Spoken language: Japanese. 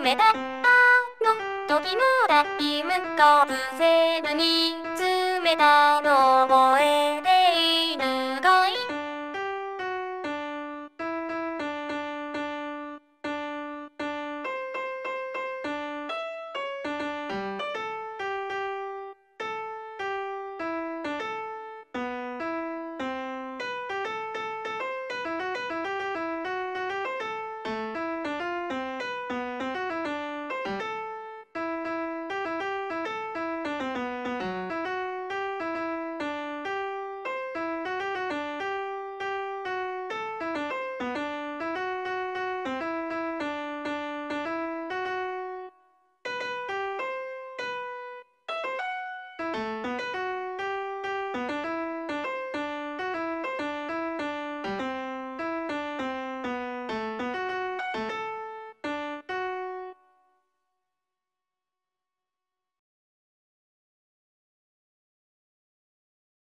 梅田の時もラッピムカブセブに詰めたのを